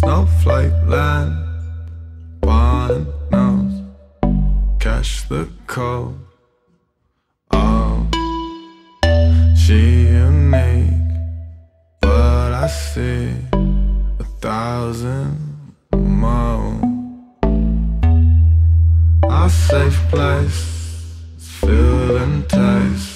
Snowflake land, one knows, catch the cold. Oh, she unique, but I see a thousand more. Our safe place is filled and taste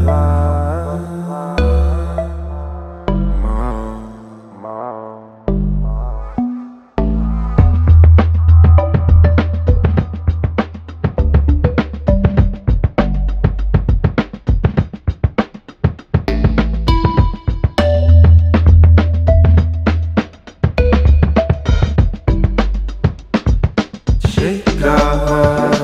die